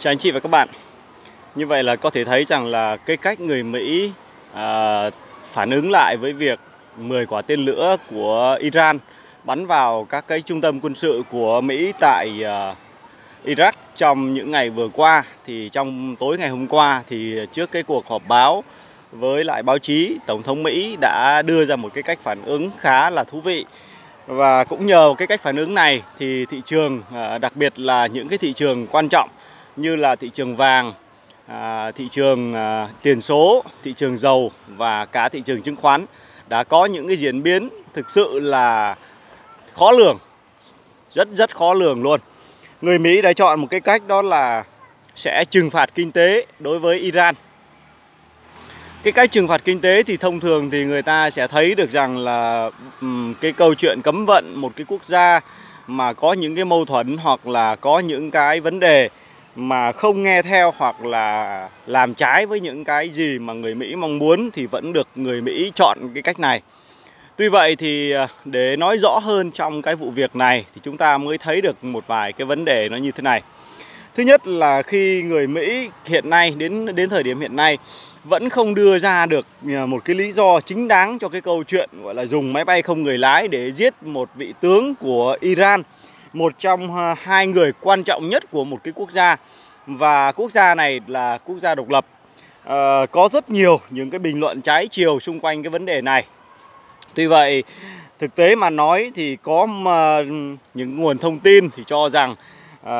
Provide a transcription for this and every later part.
Chào anh chị và các bạn. Như vậy là có thể thấy rằng là cái cách người Mỹ à, phản ứng lại với việc 10 quả tên lửa của Iran bắn vào các cái trung tâm quân sự của Mỹ tại à, Iraq trong những ngày vừa qua. Thì trong tối ngày hôm qua thì trước cái cuộc họp báo với lại báo chí tổng thống Mỹ đã đưa ra một cái cách phản ứng khá là thú vị. Và cũng nhờ cái cách phản ứng này thì thị trường à, đặc biệt là những cái thị trường quan trọng như là thị trường vàng, à, thị trường à, tiền số, thị trường dầu và cả thị trường chứng khoán đã có những cái diễn biến thực sự là khó lường, rất rất khó lường luôn. Người Mỹ đã chọn một cái cách đó là sẽ trừng phạt kinh tế đối với Iran. Cái cách trừng phạt kinh tế thì thông thường thì người ta sẽ thấy được rằng là um, cái câu chuyện cấm vận một cái quốc gia mà có những cái mâu thuẫn hoặc là có những cái vấn đề mà không nghe theo hoặc là làm trái với những cái gì mà người Mỹ mong muốn thì vẫn được người Mỹ chọn cái cách này. Tuy vậy thì à, để nói rõ hơn trong cái vụ việc này thì chúng ta mới thấy được một vài cái vấn đề nó như thế này. Thứ nhất là khi người Mỹ hiện nay, đến đến thời điểm hiện nay vẫn không đưa ra được à, một cái lý do chính đáng cho cái câu chuyện gọi là dùng máy bay không người lái để giết một vị tướng của Iran một trong ờ, hai người quan trọng nhất của một cái quốc gia. Và quốc gia này là quốc gia độc lập. À, có rất nhiều những cái bình luận trái chiều xung quanh cái vấn đề này. Tuy vậy thực tế mà nói thì có mà những nguồn thông tin thì cho rằng à,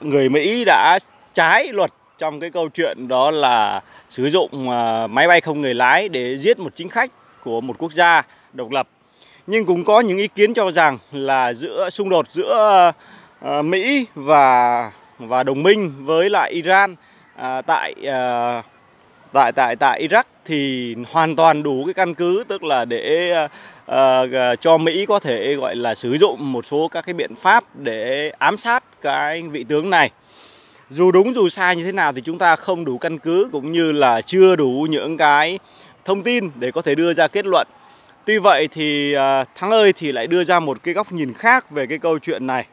người Mỹ đã trái luật trong cái câu chuyện đó là sử dụng à, máy bay không người lái để giết một chính khách của một quốc gia độc lập nhưng cũng có những ý kiến cho rằng là giữa xung đột giữa uh, Mỹ và và đồng minh với lại Iran uh, tại uh, tại tại tại Iraq thì hoàn toàn đủ cái căn cứ tức là để uh, uh, cho Mỹ có thể gọi là sử dụng một số các cái biện pháp để ám sát cái vị tướng này. Dù đúng dù sai như thế nào thì chúng ta không đủ căn cứ cũng như là chưa đủ những cái thông tin để có thể đưa ra kết luận Tuy vậy thì à, Thắng ơi thì lại đưa ra một cái góc nhìn khác về cái câu chuyện này.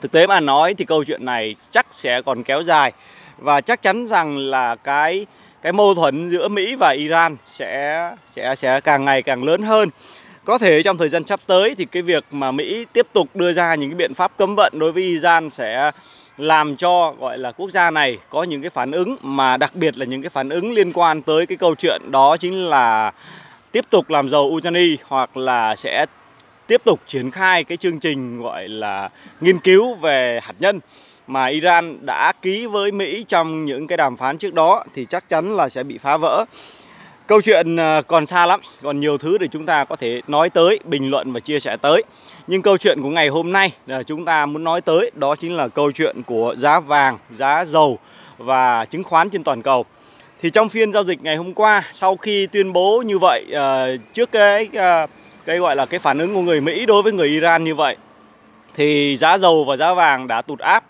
Thực tế mà nói thì câu chuyện này chắc sẽ còn kéo dài và chắc chắn rằng là cái cái mâu thuẫn giữa Mỹ và Iran sẽ sẽ sẽ càng ngày càng lớn hơn. Có thể trong thời gian sắp tới thì cái việc mà Mỹ tiếp tục đưa ra những cái biện pháp cấm vận đối với Iran sẽ làm cho, gọi là, quốc gia này có những cái phản ứng mà đặc biệt là những cái phản ứng liên quan tới cái câu chuyện đó chính là tiếp tục làm giàu ujani hoặc là sẽ tiếp tục triển khai cái chương trình gọi là nghiên cứu về hạt nhân mà Iran đã ký với Mỹ trong những cái đàm phán trước đó thì chắc chắn là sẽ bị phá vỡ. Câu chuyện à, còn xa lắm, còn nhiều thứ để chúng ta có thể nói tới, bình luận và chia sẻ tới. Nhưng câu chuyện của ngày hôm nay là chúng ta muốn nói tới đó chính là câu chuyện của giá vàng, giá dầu và chứng khoán trên toàn cầu. Thì trong phiên giao dịch ngày hôm qua sau khi tuyên bố như vậy uh, trước cái uh, cái gọi là cái phản ứng của người Mỹ đối với người Iran như vậy thì giá dầu và giá vàng đã tụt áp.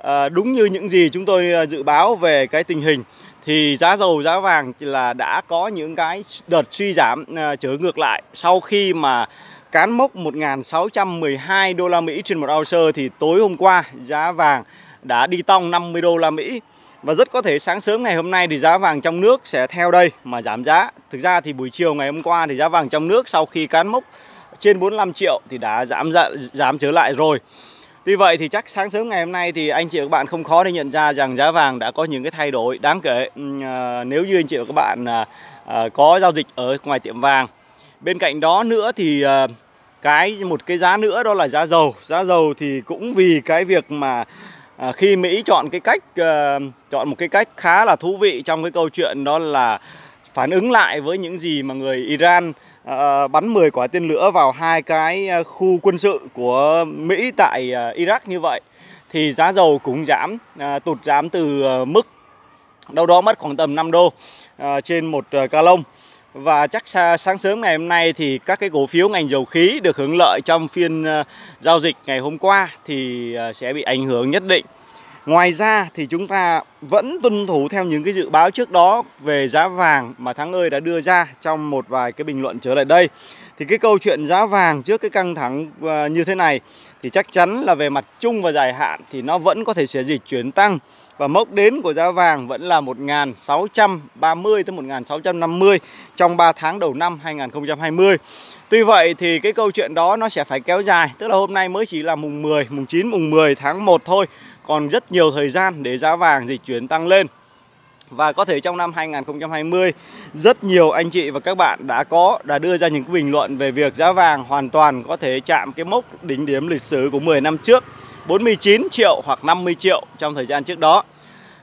Uh, đúng như những gì chúng tôi dự báo về cái tình hình thì giá dầu giá vàng là đã có những cái đợt suy giảm uh, trở ngược lại sau khi mà cán mốc 1.612 đô la Mỹ trên một ounce thì tối hôm qua giá vàng đã đi tong 50 đô la Mỹ và rất có thể sáng sớm ngày hôm nay thì giá vàng trong nước sẽ theo đây mà giảm giá. Thực ra thì buổi chiều ngày hôm qua thì giá vàng trong nước sau khi cán mốc trên 45 triệu thì đã giảm giảm trở lại rồi. Tuy vậy thì chắc sáng sớm ngày hôm nay thì anh chị và các bạn không khó để nhận ra rằng giá vàng đã có những cái thay đổi đáng kể ờ, nếu như anh chị và các bạn ờ, ờ, có giao dịch ở ngoài tiệm vàng. Bên cạnh đó nữa thì cái, một cái giá nữa đó là giá dầu. Giá dầu thì cũng vì cái việc mà à, khi Mỹ chọn cái cách uh, chọn một cái cách khá là thú vị trong cái câu chuyện đó là phản ứng lại với những gì mà người Iran uh, bắn 10 quả tên lửa vào hai cái ờ, khu quân sự của Mỹ tại uh, Iraq như vậy thì giá dầu cũng giảm uh, tụt giảm từ uh, mức đâu đó mất khoảng tầm 5 đô uh, trên một uh, ca lông và chắc sáng sớm ngày hôm nay thì các cái cổ phiếu ngành dầu khí được hưởng lợi trong phiên ờ, giao dịch ngày hôm qua thì ờ, sẽ bị ảnh hưởng nhất định. Ngoài ra thì chúng ta vẫn tuân thủ theo những cái dự báo trước đó về giá vàng mà Thắng ơi đã đưa ra trong một vài cái bình luận trở lại đây. Thì cái câu chuyện giá vàng trước cái căng thẳng à, như thế này thì chắc chắn là về mặt chung và dài hạn thì nó vẫn có thể sẽ dịch chuyển tăng và mốc đến của giá vàng vẫn là 1.630 tới 1.650 trong 3 tháng đầu năm 2020. Tuy vậy thì cái câu chuyện đó nó sẽ phải kéo dài, tức là hôm nay mới chỉ là mùng 10, mùng 9, mùng 10 tháng 1 thôi còn rất nhiều thời gian để giá vàng dịch chuyển tăng lên và có thể trong năm 2020 rất nhiều anh chị và các bạn đã có, đã đưa ra những bình luận về việc giá vàng hoàn toàn có thể chạm cái mốc đỉnh điểm lịch sử của 10 năm trước 49 triệu hoặc 50 triệu trong thời gian trước đó.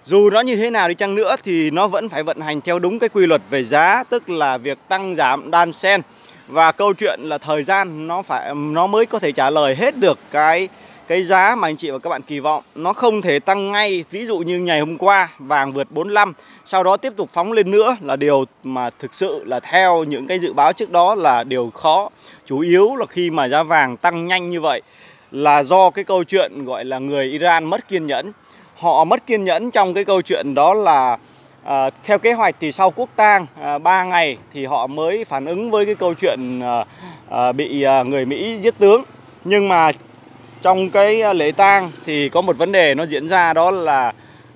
Dù nó như thế nào đi chăng nữa thì nó vẫn phải vận hành theo đúng cái quy luật về giá, tức là việc tăng giảm đan sen và câu chuyện là thời gian nó phải, nó mới có thể trả lời hết được cái cái giá mà anh chị và các bạn kỳ vọng nó không thể tăng ngay. Ví dụ như ngày hôm qua vàng vượt 45 sau đó tiếp tục phóng lên nữa là điều mà thực sự là theo những cái dự báo trước đó là điều khó. Chủ yếu là khi mà giá vàng tăng nhanh như vậy là do cái câu chuyện gọi là người Iran mất kiên nhẫn. Họ mất kiên nhẫn trong cái câu chuyện đó là à, theo kế hoạch thì sau quốc tang à, 3 ngày thì họ mới phản ứng với cái câu chuyện à, à, bị à, người Mỹ giết tướng. Nhưng mà trong cái à, lễ tang thì có một vấn đề nó diễn ra đó là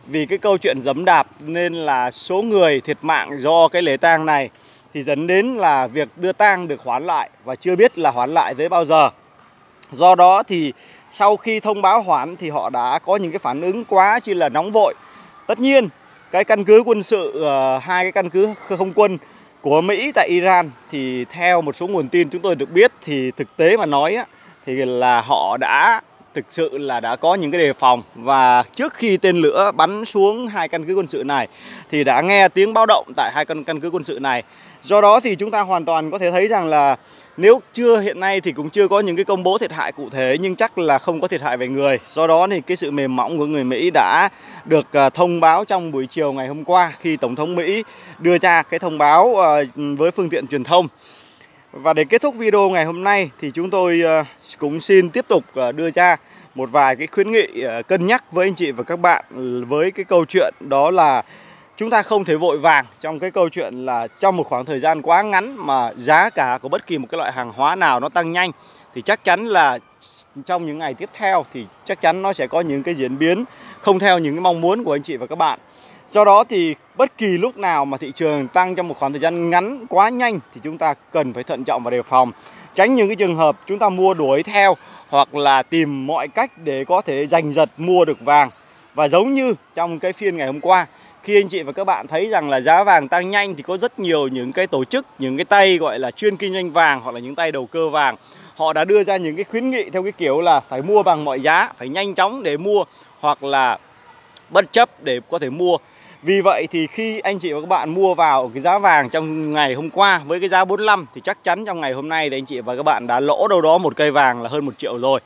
vì cái câu chuyện dấm đạp nên là số người thiệt mạng do cái lễ tang này thì dẫn đến là việc đưa tang được hoãn lại và chưa biết là hoãn lại tới bao giờ. Do đó thì sau khi thông báo hoãn thì họ đã có những cái phản ứng quá chỉ là nóng vội. Tất nhiên cái căn cứ quân sự ờ, hai cái căn cứ không quân của Mỹ tại Iran thì theo một số nguồn tin chúng tôi được biết thì thực tế mà nói á, thì là họ đã thực sự là đã có những cái đề phòng và trước khi tên lửa bắn xuống hai căn cứ quân sự này, thì đã nghe tiếng báo động tại hai căn căn cứ quân sự này. Do đó thì chúng ta hoàn toàn có thể thấy rằng là nếu chưa, hiện nay thì cũng chưa có những cái công bố thiệt hại cụ thể, nhưng chắc là không có thiệt hại về người. Do đó thì cái sự mềm mỏng của người Mỹ đã được à, thông báo trong buổi chiều ngày hôm qua khi Tổng thống Mỹ đưa ra cái thông báo ờ, với phương tiện truyền thông. Và để kết thúc video ngày hôm nay thì chúng tôi ờ, cũng xin tiếp tục ờ, đưa ra một vài cái khuyến nghị ờ, cân nhắc với anh chị và các bạn với cái câu chuyện đó là chúng ta không thể vội vàng trong cái câu chuyện là trong một khoảng thời gian quá ngắn mà giá cả của bất kỳ một cái loại hàng hóa nào nó tăng nhanh thì chắc chắn là trong những ngày tiếp theo thì chắc chắn nó sẽ có những cái diễn biến không theo những cái mong muốn của anh chị và các bạn. Do đó thì bất kỳ lúc nào mà thị trường tăng trong một khoảng thời gian ngắn quá nhanh thì chúng ta cần phải thận trọng và đề phòng. Tránh những cái trường hợp chúng ta mua đuổi theo hoặc là tìm mọi cách để có thể giành giật mua được vàng. Và giống như trong cái phiên ngày hôm qua khi anh chị và các bạn thấy rằng là giá vàng tăng nhanh thì có rất nhiều những cái tổ chức, những cái tay gọi là chuyên kinh doanh vàng hoặc là những tay đầu cơ vàng họ đã đưa ra những cái khuyến nghị theo cái kiểu là phải mua bằng mọi giá, phải nhanh chóng để mua hoặc là bất chấp để có thể mua vì vậy thì khi anh chị và các bạn mua vào cái giá vàng trong ngày hôm qua với cái giá 45 thì chắc chắn trong ngày hôm nay thì anh chị và các bạn đã lỗ đâu đó một cây vàng là hơn một triệu rồi.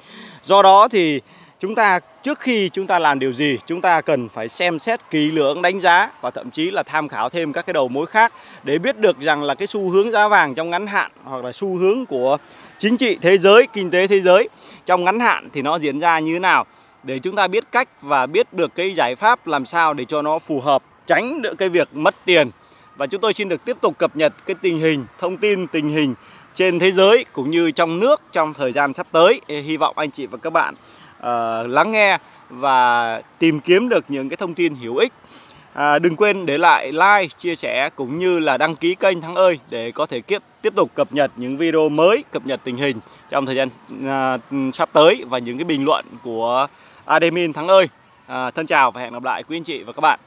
Do đó thì chúng ta trước khi chúng ta làm điều gì chúng ta cần phải xem xét kỹ lưỡng đánh giá và thậm chí là tham khảo thêm các cái đầu mối khác để biết được rằng là cái xu hướng giá vàng trong ngắn hạn hoặc là xu hướng của chính trị thế giới, kinh tế thế giới trong ngắn hạn thì nó diễn ra như thế nào để chúng ta biết cách và biết được cái giải pháp làm sao để cho nó phù hợp tránh được cái việc mất tiền. Và chúng tôi xin được tiếp tục cập nhật cái tình hình thông tin tình hình trên thế giới cũng như trong nước trong thời gian sắp tới. Hy vọng anh chị và các bạn uh, lắng nghe và tìm kiếm được những cái thông tin hữu ích. À, đừng quên để lại like chia sẻ cũng như là đăng ký kênh thắng ơi để có thể tiếp tiếp tục cập nhật những video mới cập nhật tình hình trong thời gian à, sắp tới và những cái bình luận của admin thắng ơi. À, thân chào và hẹn gặp lại quý anh chị và các bạn.